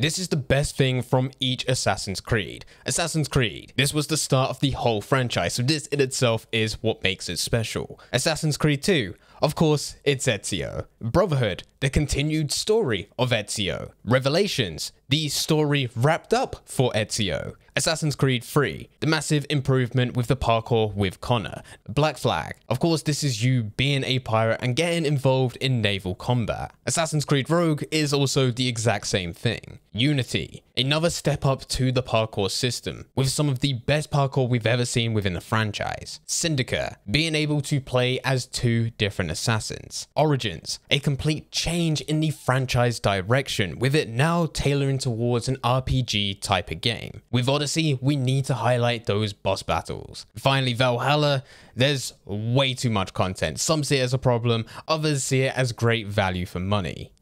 This is the best thing from each Assassin's Creed. Assassin's Creed, this was the start of the whole franchise, so this in itself is what makes it special. Assassin's Creed 2, of course, it's Ezio. Brotherhood, the continued story of Ezio. Revelations, the story wrapped up for Ezio. Assassin's Creed 3, the massive improvement with the parkour with Connor. Black Flag, of course, this is you being a pirate and getting involved in naval combat. Assassin's Creed Rogue is also the exact same thing. Unity, another step up to the parkour system, with some of the best parkour we've ever seen within the franchise. Syndicate, being able to play as two different assassins. Origins, a complete change in the franchise direction, with it now tailoring towards an RPG type of game. With Odyssey, we need to highlight those boss battles. Finally, Valhalla, there's way too much content. Some see it as a problem, others see it as great value for money.